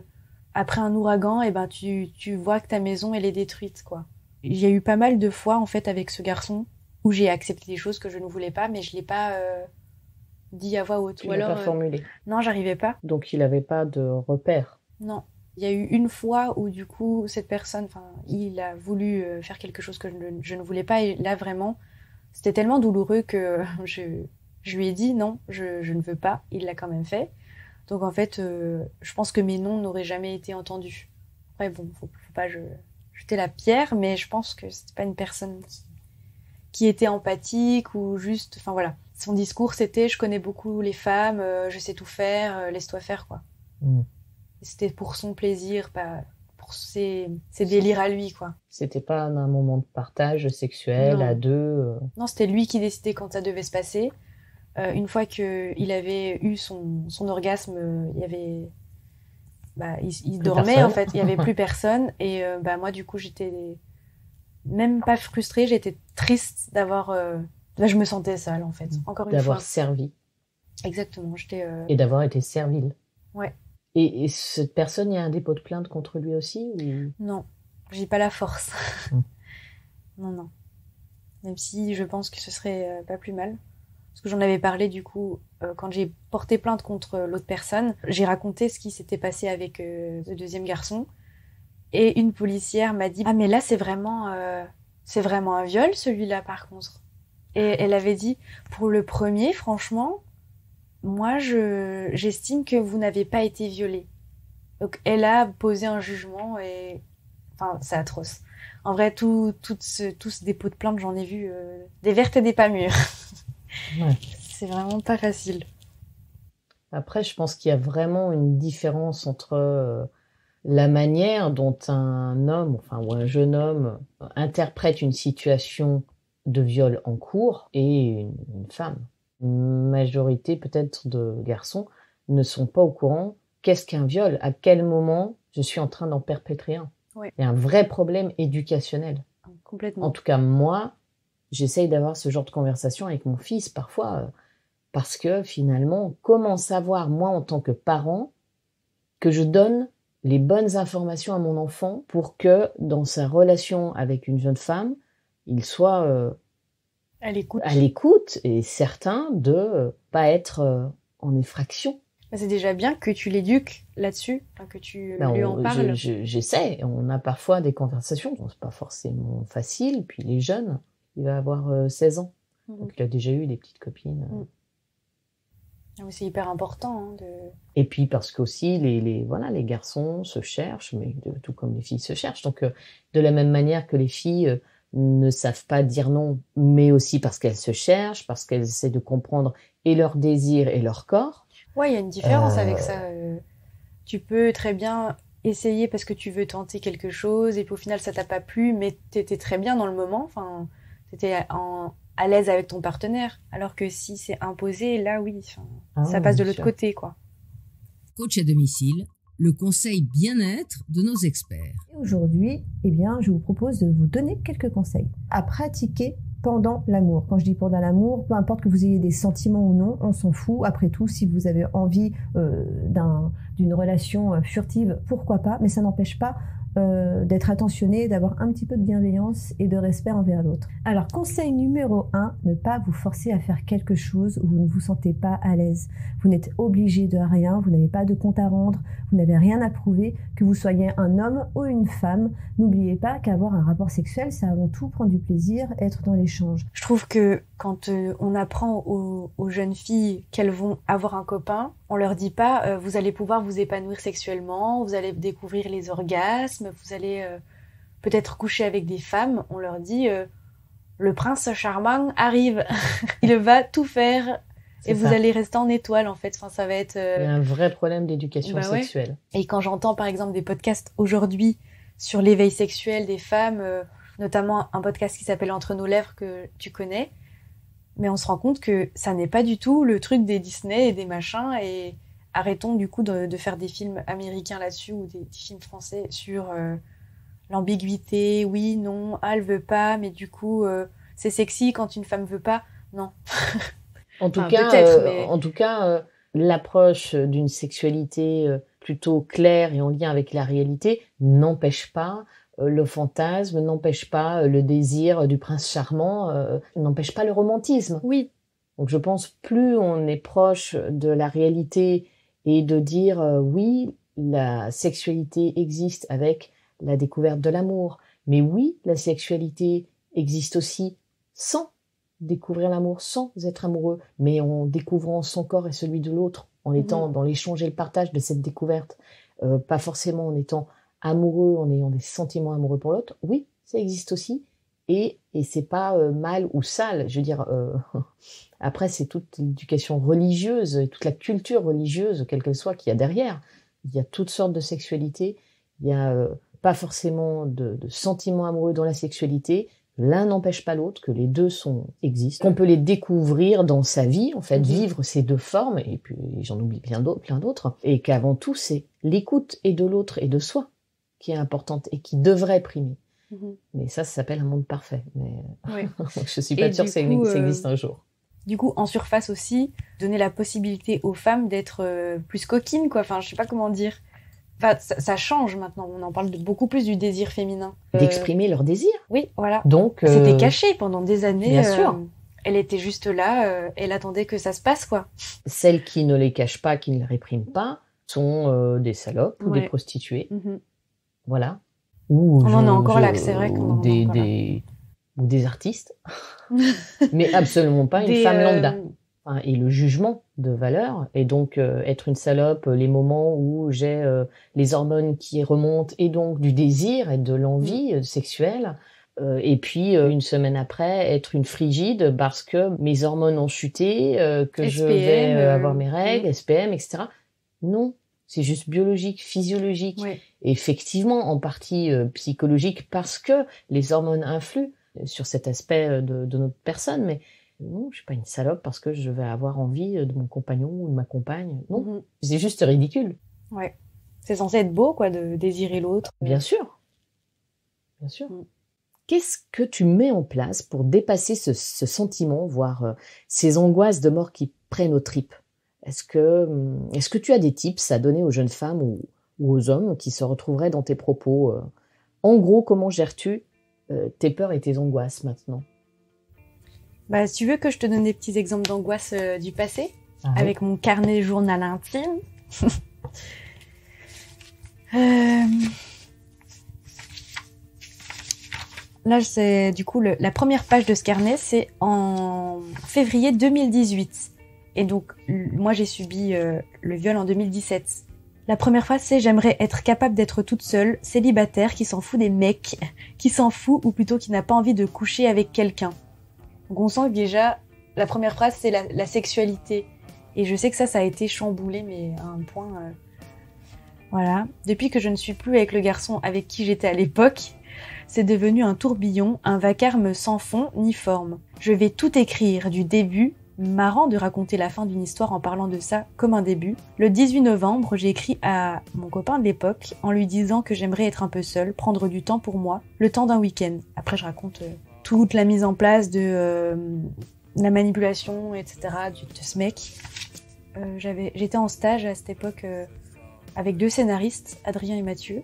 après un ouragan, et ben tu, tu vois que ta maison elle est détruite, quoi. Il y a eu pas mal de fois en fait avec ce garçon où j'ai accepté des choses que je ne voulais pas, mais je l'ai pas euh, dit à voix haute. Tu Ou l'as alors, pas euh, formulé. non, j'arrivais pas. Donc il n'avait pas de repère. Non. Il y a eu une fois où du coup cette personne, enfin, il a voulu euh, faire quelque chose que je ne, voulais pas et là vraiment, c'était tellement douloureux que <laughs> je, lui ai dit non, je, ne veux pas. Il l'a quand même fait. Donc en fait, euh, je pense que mes noms n'auraient jamais été entendus. Après bon, faut, faut pas je, jeter la pierre, mais je pense que c'était pas une personne qui, était empathique ou juste, enfin voilà. Son discours c'était je connais beaucoup les femmes, euh, je sais tout faire, laisse-toi faire quoi. Mm. C'était pour son plaisir, pas pour ses, ses délires à lui, quoi. C'était pas un moment de partage sexuel Non. à deux. euh, Non, c'était lui qui décidait quand ça devait se passer. Euh, une fois que il avait eu son, son orgasme, euh, il y avait, bah, il, dormait personne. en fait, il y avait <laughs> plus personne. Et bah moi, du coup, j'étais même pas frustrée, j'étais triste d'avoir Là, je me sentais seule, en fait. Encore une fois. D'avoir servi. Exactement. J'étais. Et d'avoir été servile. Ouais. Et, et cette personne, il y a un dépôt de plainte contre lui aussi ou... Non, j'ai pas la force. Mm. <laughs> non, non. Même si je pense que ce serait euh, pas plus mal. Parce que j'en avais parlé du coup euh, quand j'ai porté plainte contre l'autre personne. J'ai raconté ce qui s'était passé avec euh, le deuxième garçon. Et une policière m'a dit Ah, mais là, c'est vraiment, euh, c'est vraiment un viol celui-là par contre. Et elle avait dit Pour le premier, franchement, moi, je, j'estime que vous n'avez pas été violé. Donc, elle a posé un jugement et, enfin, c'est atroce. En vrai, tout, tout ce, tout ce dépôt de plainte, j'en ai vu euh, des vertes et des pas mûres. <laughs> Ouais. C'est vraiment pas facile. Après, je pense qu'il y a vraiment une différence entre euh, la manière dont un homme, enfin, ou un jeune homme euh, interprète une situation de viol en cours et une, une femme. Majorité peut-être de garçons ne sont pas au courant qu'est-ce qu'un viol, à quel moment je suis en train d'en perpétrer un. Il y a un vrai problème éducationnel. Complètement. En tout cas, moi, j'essaye d'avoir ce genre de conversation avec mon fils parfois, euh, parce que finalement, comment savoir, moi, en tant que parent, que je donne les bonnes informations à mon enfant pour que dans sa relation avec une jeune femme, il soit euh, À l'écoute. à l'écoute et certain de euh, pas être euh, en effraction. Bah, C'est déjà bien que tu l'éduques là-dessus, que tu Ben, lui on- en parles. je- je- J'essaie. On a parfois des conversations. C'est pas forcément facile. Puis les jeunes, il va avoir euh, 16 ans. Mhm. Donc il a déjà eu des petites copines. Mm. Ah C'est hyper important. hein, de... Et puis parce qu'aussi les, les voilà les garçons se cherchent, mais de- tout comme les filles se cherchent. Donc euh, de la même manière que les filles euh, ne savent pas dire non, mais aussi parce qu'elles se cherchent, parce qu'elles essaient de comprendre et leurs désirs et leur corps. Ouais, il y a une différence Euh, avec ça. euh. Tu peux très bien essayer parce que tu veux tenter quelque chose et puis au final ça t'a pas plu, mais t'étais très bien dans le moment. Enfin, t'étais en- à l'aise avec ton partenaire. Alors que si c'est imposé, là oui, enfin, Ah, ça passe de l'autre côté, quoi. Coach à domicile, le conseil bien-être de nos experts. Aujourd'hui, eh bien, je vous propose de vous donner quelques conseils à pratiquer pendant l'amour. Quand je dis pendant l'amour, peu importe que vous ayez des sentiments ou non, on s'en fout. Après tout, si vous avez envie euh, d'un- d'une relation euh, furtive, pourquoi pas, mais ça n'empêche pas euh, d'être attentionné, d'avoir un petit peu de bienveillance et de respect envers l'autre. Alors, conseil numéro un, ne pas vous forcer à faire quelque chose où vous ne vous sentez pas à l'aise. Vous n'êtes obligé de rien, vous n'avez pas de compte à rendre, vous n'avez rien à prouver, que vous soyez un homme ou une femme. N'oubliez pas qu'avoir un rapport sexuel, c'est avant tout prendre du plaisir, être dans l'échange. Je trouve que quand euh, on apprend aux, aux jeunes filles qu'elles vont avoir un copain, on leur dit pas euh, vous allez pouvoir vous épanouir sexuellement, vous allez découvrir les orgasmes, vous allez euh, peut-être coucher avec des femmes. On leur dit le prince charmant arrive, <laughs> il va tout faire et vous allez rester en étoile en fait. Enfin, ça va être. Il y a un vrai problème d'éducation bah ouais. sexuelle. Et quand j'entends par exemple des podcasts aujourd'hui sur l'éveil sexuel des femmes, notamment un podcast qui s'appelle Entre nos lèvres que tu connais, mais on se rend compte que ça n'est pas du tout le truc des Disney et des machins et arrêtons du coup de, de faire des films américains là-dessus ou des, des films français sur euh, l'ambiguïté, oui, non, ah, elle veut pas, mais du coup euh, c'est sexy quand une femme veut pas. Non. En tout Enfin, cas, euh, mais- en tout cas, l'approche d'une sexualité plutôt claire et en lien avec la réalité n'empêche pas le fantasme, n'empêche pas euh, le désir du prince charmant, euh, n'empêche pas le romantisme. Oui. Donc je pense plus on est proche de la réalité et de dire euh, oui, la sexualité existe avec la découverte de l'amour, mais oui, la sexualité existe aussi sans découvrir l'amour, sans être amoureux, mais en découvrant son corps et celui de l'autre, en étant Mhm. dans l'échange et le partage de cette découverte, euh, pas forcément en étant amoureux, en ayant des sentiments amoureux pour l'autre. Oui, ça existe aussi, et et c'est pas euh, mal ou sale. Je veux dire, euh, <laughs> après c'est toute l'éducation religieuse et toute la culture religieuse, quelle qu'elle soit, qu'il y a derrière. Il y a toutes sortes de sexualités. Il y a euh, pas forcément de, de sentiments amoureux dans la sexualité. L'un n'empêche pas l'autre, que les deux sont existent, qu'on peut les découvrir dans sa vie, en fait, Mhm. vivre ces deux formes, et puis j'en oublie plein d'autres, plein d'autres, et qu'avant tout c'est l'écoute et de l'autre et de soi qui est importante et qui devrait primer. Mhm. Mais ça, ça s'appelle un monde parfait. Mais Ouais. <laughs> je suis pas Et sûre que ça, coup, ça euh, existe un jour. Du coup, en surface aussi, donner la possibilité aux femmes d'être euh, plus coquines, quoi. Enfin, je sais pas comment dire. Enfin, ça, ça change maintenant. On en parle de beaucoup plus du désir féminin. Euh, D'exprimer leur désir. Oui, voilà. Donc, euh, C'était caché pendant des années. bien sûr. Elle était juste là, elle attendait que ça se passe, quoi. Celles qui ne les cachent pas, qui ne les répriment pas, sont des salopes ou des prostituées. Mhm. Voilà. Ou On en a encore je- là, c'est vrai qu'on en des, des, ou des artistes. <laughs> Mais absolument pas une Des, femme euh, lambda. Enfin, et le jugement de valeur, et donc euh, être une salope, euh, les moments où j'ai euh, les hormones qui remontent, et donc du désir et de l'envie euh, sexuelle, euh, et puis euh, une semaine après être une frigide parce que mes hormones ont chuté, euh, que je vais avoir mes règles, mm. SPM, etc. Non, c'est juste biologique, physiologique, effectivement en partie euh, psychologique parce que les hormones influent sur cet aspect euh, de, de notre personne, mais non, je suis pas une salope parce que je vais avoir envie de mon compagnon ou de ma compagne. Non, Mhm. c'est juste ridicule. Ouais. C'est censé être beau, quoi, de désirer l'autre. Bien sûr. Bien sûr. Qu'est-ce que tu mets en place pour dépasser ce, ce sentiment, voire euh, ces angoisses de mort qui prennent aux tripes? Est-ce que, hum, est-ce que tu as des tips à donner aux jeunes femmes ou, ou aux hommes qui se retrouveraient dans tes propos euh? En gros, comment gères-tu euh, tes peurs et tes angoisses maintenant? Bah, si tu veux que je te donne des petits exemples d'angoisse euh, du passé, Ah oui. avec mon carnet journal intime. <laughs> Euh, Là, c'est du coup le- la première page de ce carnet, c'est en février 2018. Et donc, moi, j'ai subi euh, le viol en 2017. La première phrase, c'est j'aimerais être capable d'être toute seule, célibataire, qui s'en fout des mecs, <laughs> qui s'en fout ou plutôt qui n'a pas envie de coucher avec quelqu'un. Donc on sent que déjà, la première phrase, c'est la, la sexualité. Et je sais que ça, ça a été chamboulé, mais à un point... euh, Voilà. Depuis que je ne suis plus avec le garçon avec qui j'étais à l'époque, c'est devenu un tourbillon, un vacarme sans fond ni forme. Je vais tout écrire du début. Marrant de raconter la fin d'une histoire en parlant de ça comme un début. Le 18 novembre, j'ai écrit à mon copain de l'époque en lui disant que j'aimerais être un peu seule, prendre du temps pour moi, le temps d'un week-end. Après, je raconte euh, toute la mise en place de euh, la manipulation, etc. du- de ce mec. Euh, j'étais en stage à cette époque avec deux scénaristes, Adrien et Mathieu,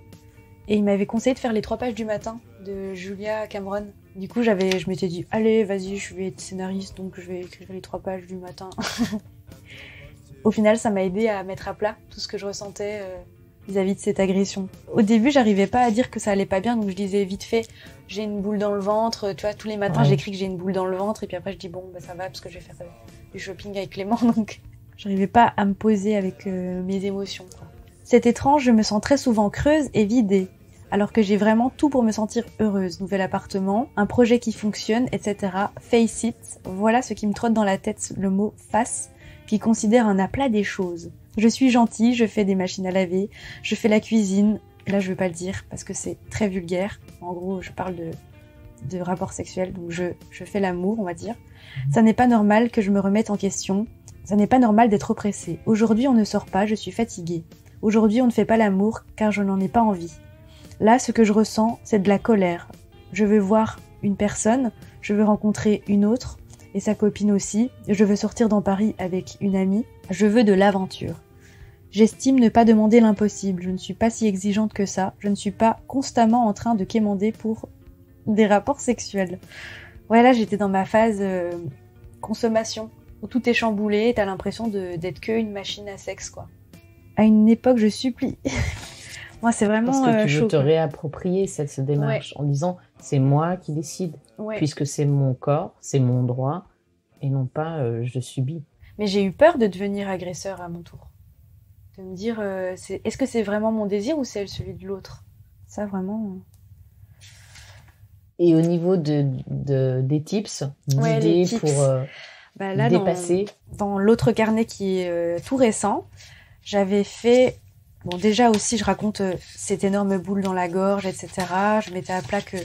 et ils m'avaient conseillé de faire les trois pages du matin de Julia Cameron. Du coup, j'avais, je m'étais dit, allez, vas-y, je vais être scénariste, donc je vais écrire les trois pages du matin. <laughs> Au final, ça m'a aidé à mettre à plat tout ce que je ressentais euh, vis-à-vis de cette agression. Au début, j'arrivais pas à dire que ça allait pas bien, donc je disais vite fait, j'ai une boule dans le ventre. Tu vois, tous les matins, Ouais. j'écris que j'ai une boule dans le ventre, et puis après, je dis bon, bah ça va parce que je vais faire euh, du shopping avec Clément, <laughs> donc j'arrivais pas à me poser avec euh, mes émotions. C'est étrange, je me sens très souvent creuse et vidée, alors que j'ai vraiment tout pour me sentir heureuse. Nouvel appartement, un projet qui fonctionne, etc. Face it, voilà ce qui me trotte dans la tête, le mot face, qui considère un aplat des choses. Je suis gentille, je fais des machines à laver, je fais la cuisine. Là, je veux pas le dire parce que c'est très vulgaire. En gros, je parle de, de rapport sexuel, donc je, je fais l'amour, on va dire. Ça n'est pas normal que je me remette en question. Ça n'est pas normal d'être oppressée. Aujourd'hui, on ne sort pas, je suis fatiguée. Aujourd'hui, on ne fait pas l'amour car je n'en ai pas envie. Là, ce que je ressens, c'est de la colère. Je veux voir une personne, je veux rencontrer une autre, et sa copine aussi. Je veux sortir dans Paris avec une amie. Je veux de l'aventure. J'estime ne pas demander l'impossible. Je ne suis pas si exigeante que ça. Je ne suis pas constamment en train de quémander pour des rapports sexuels. Voilà, j'étais dans ma phase euh, consommation, où tout est chamboulé, t'as l'impression d'être que une machine à sexe, quoi. À une époque, je supplie. <laughs> Moi, c'est vraiment Parce que euh, tu veux chaud, te réapproprier cette, cette démarche en disant c'est moi qui décide, Ouais. puisque c'est mon corps, c'est mon droit, et non pas euh, je subis. Mais j'ai eu peur de devenir agresseur à mon tour. De me dire, euh, est-ce que c'est vraiment mon désir ou c'est celui de l'autre? Ça, vraiment. euh. Et au niveau de, de- des tips, d'idées pour Bah, là, dans- dépasser. Dans, l'autre carnet qui est tout récent, j'avais fait. Bon, déjà aussi, je raconte euh, cette énorme boule dans la gorge, etc. Je mettais à plat que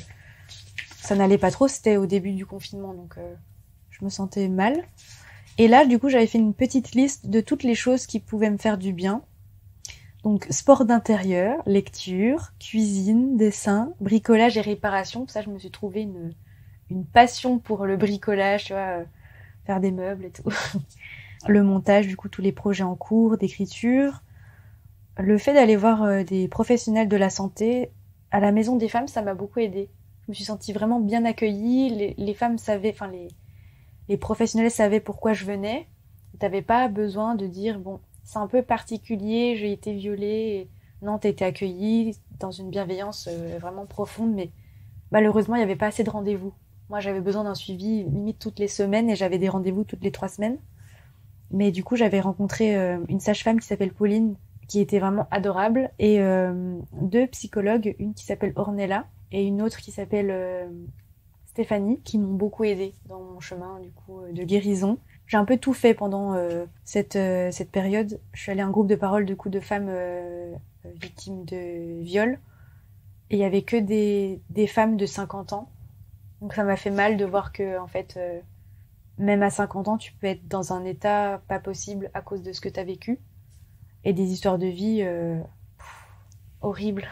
ça n'allait pas trop. C'était au début du confinement, donc euh, je me sentais mal. Et là, du coup, j'avais fait une petite liste de toutes les choses qui pouvaient me faire du bien. Donc sport d'intérieur, lecture, cuisine, dessin, bricolage et réparation. Ça, je me suis trouvé une, une passion pour le bricolage, tu vois, euh, faire des meubles et tout. <laughs> le montage, du coup, tous les projets en cours, d'écriture. Le fait d'aller voir euh, des professionnels de la santé à la maison des femmes, ça m'a beaucoup aidé. Je me suis sentie vraiment bien accueillie. Les, les femmes savaient, enfin les, les professionnels savaient pourquoi je venais. T'avais pas besoin de dire bon, c'est un peu particulier, j'ai été violée. Non, t'as été accueillie dans une bienveillance euh, vraiment profonde, mais malheureusement, il n'y avait pas assez de rendez-vous. Moi, j'avais besoin d'un suivi limite toutes les semaines et j'avais des rendez-vous toutes les trois semaines. Mais du coup, j'avais rencontré euh, une sage-femme qui s'appelle Pauline, qui était vraiment adorable, et euh, deux psychologues, une qui s'appelle Ornella et une autre qui s'appelle Stéphanie, qui m'ont beaucoup aidé dans mon chemin du coup de guérison. J'ai un peu tout fait pendant euh, cette, euh, cette période. Je suis allée à un groupe de parole de coups de femmes euh, victimes de viol. Et il y avait que des, des femmes de 50 ans. Donc ça m'a fait mal de voir que, en fait, même à 50 ans, tu peux être dans un état pas possible à cause de ce que tu as vécu. Et des histoires de vie horribles.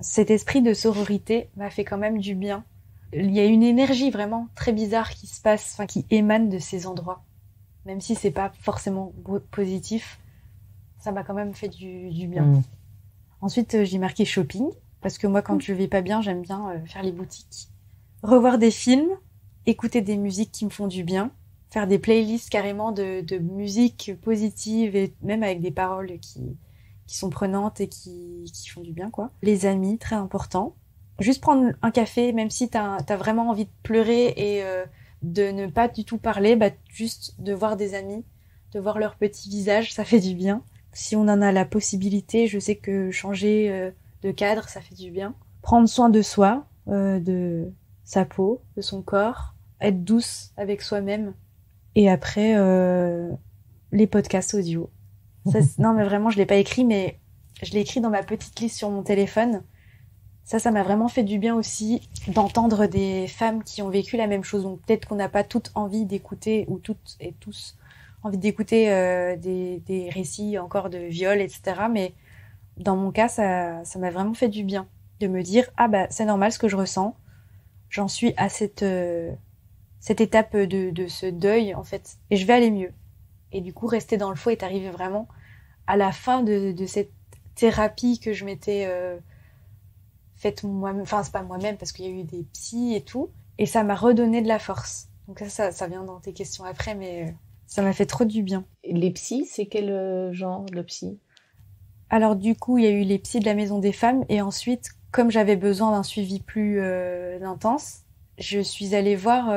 Cet esprit de sororité m'a fait quand même du bien. Il y a une énergie vraiment très bizarre qui se passe, enfin qui émane de ces endroits même si c'est pas forcément positif, ça m'a quand même fait du, bien. Mm. Ensuite, euh, j'ai marqué shopping, parce que moi, quand je vais pas bien, j'aime bien euh, faire les boutiques. Revoir des films, écouter des musiques qui me font du bien, faire des playlists carrément de, musique positive et même avec des paroles qui, qui sont prenantes et qui, qui font du bien, quoi. Les amis, très important. Juste prendre un café, même si t'as as vraiment envie de pleurer et euh, de ne pas du tout parler, bah, juste de voir des amis, de voir leur petit visage, ça fait du bien. Si on en a la possibilité, je sais que changer euh, de cadre, ça fait du bien. Prendre soin de soi, euh, de sa peau, de son corps, être douce avec soi-même. Et après, euh, les podcasts audio. non, mais vraiment, je l'ai pas écrit, mais je l'ai écrit dans ma petite liste sur mon téléphone. Ça, ça m'a vraiment fait du bien aussi d'entendre des femmes qui ont vécu la même chose. Donc peut-être qu'on n'a pas toutes envie d'écouter, ou toutes et tous envie d'écouter euh, des, des, récits encore de viol, etc. Mais dans mon cas, ça, ça m'a vraiment fait du bien de me dire ah bah c'est normal ce que je ressens. J'en suis à cette euh, cette étape de, de ce deuil en fait, et je vais aller mieux. Et du coup, rester dans le faux est arrivé vraiment à la fin de, de cette thérapie que je m'étais euh, faites moi-même, enfin c'est pas moi-même parce qu'il y a eu des psys et tout, et ça m'a redonné de la force. Donc ça, ça, vient dans tes questions après, mais euh, ça m'a fait trop du bien. Les psys, c'est quel euh, genre de psy? Alors du coup, il y a eu les psys de la maison des femmes, et ensuite, comme j'avais besoin d'un suivi plus euh, intense, je suis allée voir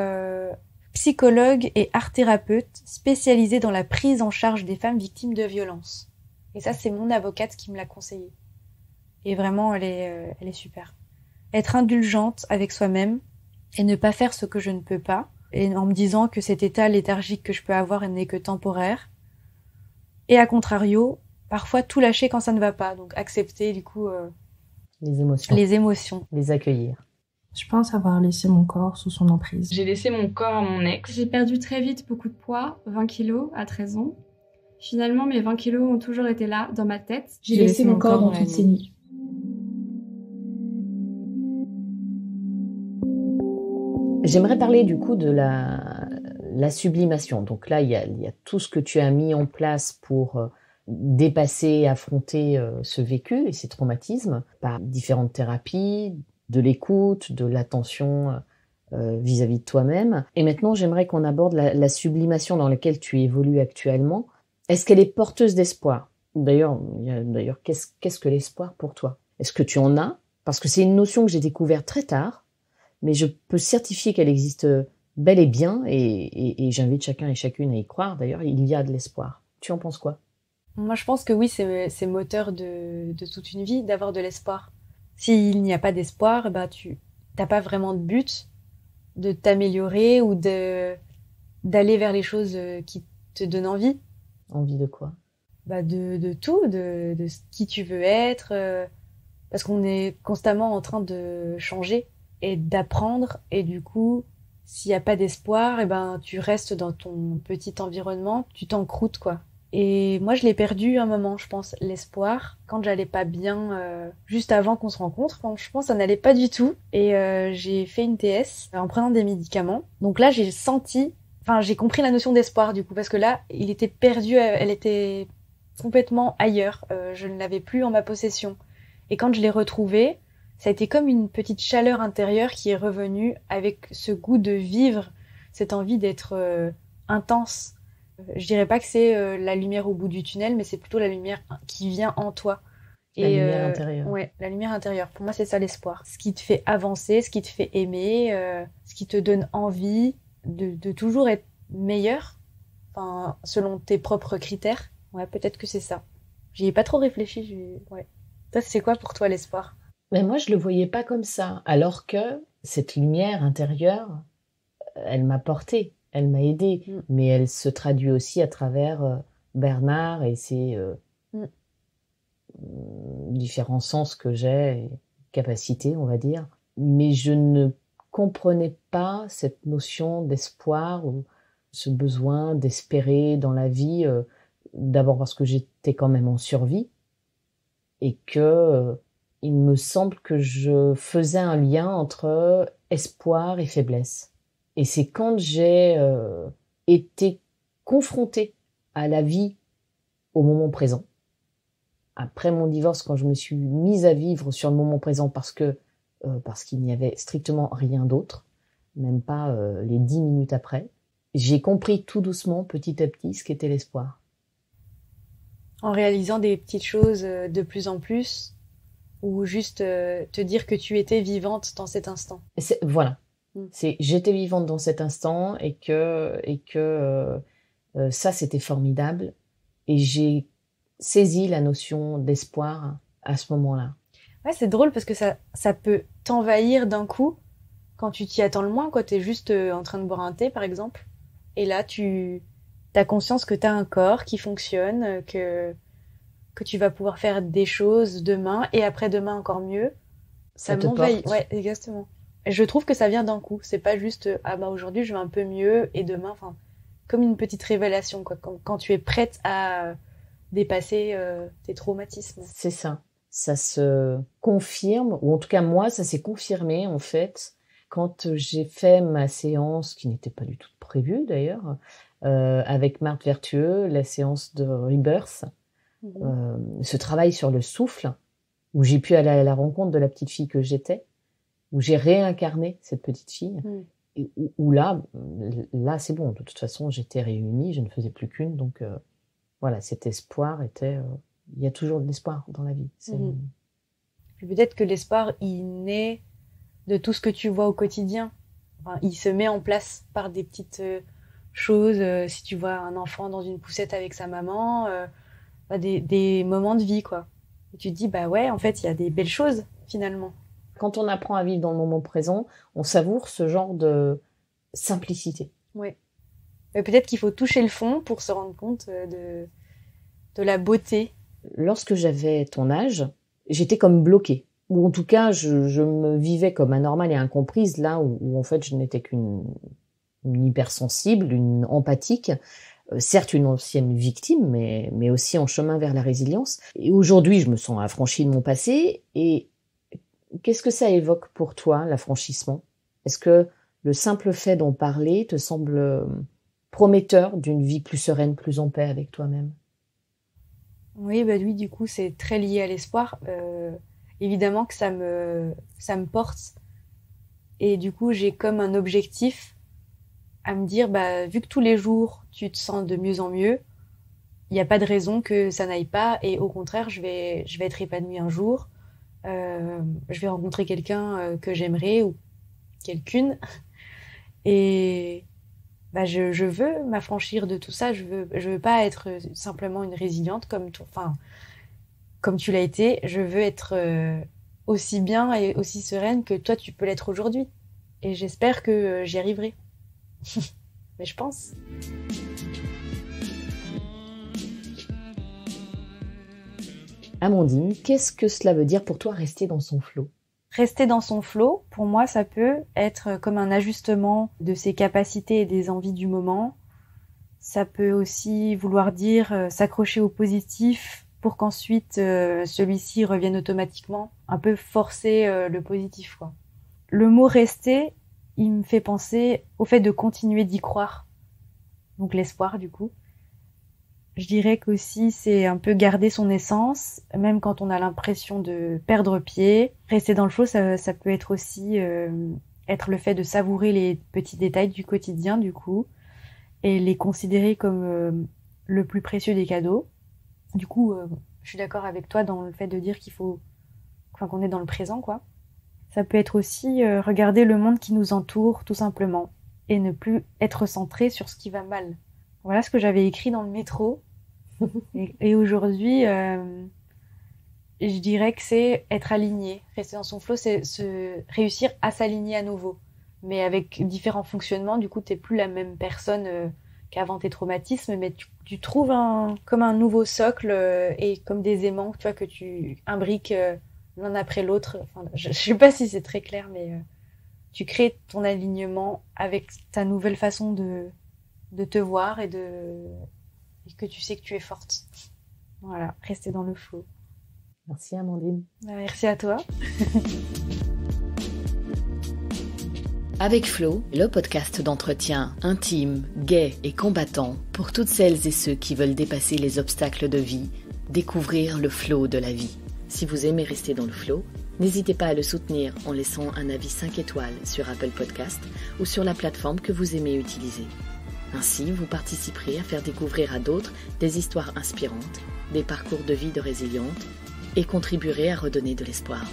psychologue et art thérapeute spécialisé dans la prise en charge des femmes victimes de violences. Et ça, c'est mon avocate qui me l'a conseillé. Et vraiment, elle est, euh, elle est super. Être indulgente avec soi-même et ne pas faire ce que je ne peux pas, et en me disant que cet état léthargique que je peux avoir n'est que temporaire. Et à contrario, parfois tout lâcher quand ça ne va pas, donc accepter du coup euh, les émotions. Les émotions. Les accueillir. Je pense avoir laissé mon corps sous son emprise. J'ai laissé mon corps à mon ex. J'ai perdu très vite beaucoup de poids, 20 kilos à 13 ans. Finalement, mes 20 kilos ont toujours été là, dans ma tête. J'ai laissé, mon corps dans toutes ces nuits. J'aimerais parler du coup de la, la sublimation. Donc là, il y, a, il y, a, tout ce que tu as mis en place pour euh, dépasser, affronter euh, ce vécu et ces traumatismes par différentes thérapies, de l'écoute, de l'attention euh, vis-à-vis de toi-même. Et maintenant, j'aimerais qu'on aborde la, sublimation dans laquelle tu évolues actuellement. Est-ce qu'elle est porteuse d'espoir? D'ailleurs, d'ailleurs, qu'est-ce que l'espoir pour toi? Est-ce que tu en as? Parce que c'est une notion que j'ai découverte très tard mais je peux certifier qu'elle existe bel et bien, et, j'invite chacun et chacune à y croire. D'ailleurs, il y a de l'espoir. Tu en penses quoi? Moi, je pense que oui, c'est moteur de, toute une vie d'avoir de l'espoir. S'il n'y a pas d'espoir, bah tu n'as pas vraiment de but de t'améliorer ou de d'aller vers les choses qui te donnent envie. Envie de quoi? Bah de, de tout, de, de qui tu veux être, euh, parce qu'on est constamment en train de changer et d'apprendre. Et du coup s'il n'y a pas d'espoir et eh ben tu restes dans ton petit environnement tu t'encroutes quoi Et moi, je l'ai perdu un moment, je pense, l'espoir, quand j'allais pas bien, euh, juste avant qu'on se rencontre. Franchement, ça n'allait pas du tout. Et euh, j'ai fait une TS en prenant des médicaments. Donc là, j'ai senti, enfin, j'ai compris la notion d'espoir du coup, parce que là, il était perdu, euh, elle était complètement ailleurs. Euh, je ne l'avais plus en ma possession. Et quand je l'ai retrouvé, ça a été comme une petite chaleur intérieure qui est revenue avec ce goût de vivre, cette envie d'être euh, intense je dirais pas que c'est euh, la lumière au bout du tunnel, mais c'est plutôt la lumière qui vient en toi. La lumière euh, intérieure. Ouais, la lumière intérieure. Pour moi, c'est ça l'espoir. Ce qui te fait avancer, ce qui te fait aimer, euh, ce qui te donne envie de, de toujours être meilleur, enfin, selon tes propres critères. Ouais, peut-être que c'est ça. J'y ai pas trop réfléchi. Ouais. Toi, c'est quoi pour toi l'espoir? Mais moi, je le voyais pas comme ça. Alors que cette lumière intérieure, elle m'a porté, elle m'a aidé. Mm. Mais elle se traduit aussi à travers euh, Bernard et ses euh, Mm. différents sens que j'ai, capacités, on va dire. Mais je ne comprenais pas cette notion d'espoir ou ce besoin d'espérer dans la vie. euh, D'abord parce que j'étais quand même en survie et que il me semble que je faisais un lien entre espoir et faiblesse. Et c'est quand j'ai euh, été confrontée à la vie au moment présent, après mon divorce, quand je me suis mise à vivre sur le moment présent parce que euh, parce qu'il n'y avait strictement rien d'autre, même pas euh, les dix minutes après, j'ai compris tout doucement, petit à petit, ce qu'était l'espoir. En réalisant des petites choses de plus en plus, ou juste te dire que tu étais vivante dans cet instant. Voilà. Mm. C'est j'étais vivante dans cet instant et que et que euh, euh, ça c'était formidable et j'ai saisi la notion d'espoir à ce moment-là. Ouais, c'est drôle parce que ça, ça peut t'envahir d'un coup quand tu t'y attends le moins, quand t'es juste euh, en train de boire un thé, par exemple. Et là, tu as conscience que t'as un corps qui fonctionne, que, que tu vas pouvoir faire des choses demain et après-demain encore mieux. Ça, Ça m'envahit. Ouais, exactement. Je trouve que ça vient d'un coup. C'est pas juste, euh, ah bah aujourd'hui je vais un peu mieux et demain, enfin, comme une petite révélation, quoi. Quand, quand tu es prête à dépasser euh, tes traumatismes. C'est ça. Ça se confirme, ou en tout cas moi, ça s'est confirmé en fait quand j'ai fait ma séance, qui n'était pas du tout prévue d'ailleurs, euh, avec Marthe Vertueux, la séance de Rebirth, euh, ce travail sur le souffle, où j'ai pu aller à la rencontre de la petite fille que j'étais, où j'ai réincarné cette petite fille, Mm. et où, où là, là c'est bon, de toute façon j'étais réunie, je ne faisais plus qu'une, donc euh, voilà, cet espoir était... euh, il y a toujours de l'espoir dans la vie. Puis peut-être que l'espoir, il naît de tout ce que tu vois au quotidien. Enfin, il se met en place par des petites euh, choses. euh, si tu vois un enfant dans une poussette avec sa maman, euh, bah, des, des moments de vie, quoi. Et tu te dis, bah ouais, en fait, il y a des belles choses, finalement. Quand on apprend à vivre dans le moment présent, on savoure ce genre de simplicité. Mais peut-être qu'il faut toucher le fond pour se rendre compte euh, de, de la beauté. Lorsque j'avais ton âge, j'étais comme bloquée. Ou en tout cas, je, je me vivais comme anormale et incomprise, là où, où en fait je n'étais qu'une une hypersensible, une empathique, euh, certes une ancienne victime, mais, mais aussi en chemin vers la résilience. Et aujourd'hui, je me sens affranchie de mon passé. Et qu'est-ce que ça évoque pour toi, l'affranchissement? Est-ce que le simple fait d'en parler te semble euh, prometteur d'une vie plus sereine, plus en paix avec toi-même? Oui, bah oui, du coup, c'est très lié à l'espoir. Euh, évidemment que ça me, ça me porte. Et du coup, j'ai comme un objectif à me dire, bah, vu que tous les jours, tu te sens de mieux en mieux, il n'y a pas de raison que ça n'aille pas. Et au contraire, je vais, je vais être épanouie un jour. Euh, je vais rencontrer quelqu'un euh, que j'aimerais ou quelqu'une. Et bah, je, je veux m'affranchir de tout ça. Je veux, je veux pas être simplement une résiliente comme toi. Enfin, comme tu l'as été. Je veux être euh, aussi bien et aussi sereine que toi, tu peux l'être aujourd'hui. Et j'espère que j'y arriverai. <laughs> Mais je pense. Amandine, qu'est-ce que cela veut dire pour toi rester dans son flot Rester dans son flot, pour moi, ça peut être comme un ajustement de ses capacités et des envies du moment. Ça peut aussi vouloir dire euh, s'accrocher au positif pour qu'ensuite euh, celui-ci revienne automatiquement, un peu forcer euh, le positif quoi. Le mot rester, il me fait penser au fait de continuer d'y croire. Donc l'espoir du coup. Je dirais qu'aussi c'est un peu garder son essence, même quand on a l'impression de perdre pied. Rester dans le flow, ça, peut être aussi euh, être le fait de savourer les petits détails du quotidien du coup et les considérer comme euh, le plus précieux des cadeaux. Du coup, euh, je suis d'accord avec toi dans le fait de dire qu'il faut, enfin qu'on est dans le présent quoi. Ça peut être aussi regarder le monde qui nous entoure tout simplement et ne plus être centré sur ce qui va mal. Voilà ce que j'avais écrit dans le métro. Et, aujourd'hui, euh, je dirais que c'est être aligné, rester dans son flow, c'est se réussir à s'aligner à nouveau. Mais avec différents fonctionnements, du coup, t'es plus la même personne euh, qu'avant tes traumatismes, mais tu, trouves un, comme un nouveau socle euh, et comme des aimants, tu vois, que tu imbriques l'un après l'autre. Je, je sais pas si c'est très clair, mais tu crées ton alignement avec ta nouvelle façon de te voir et de et que tu sais que tu es forte. Voilà, rester dans le flow. Merci Amandine. Bah, Merci à toi. <laughs> Avec Flo, le podcast d'entretien intime, gai et combattant pour toutes celles et ceux qui veulent dépasser les obstacles de vie, découvrir le flow de la vie. Si vous aimez rester dans le flow, n'hésitez pas à le soutenir en laissant un avis 5 étoiles sur Apple Podcast ou sur la plateforme que vous aimez utiliser. Ainsi, vous participerez à faire découvrir à d'autres des histoires inspirantes, des parcours de vie de résilientes et contribuerez à redonner de l'espoir.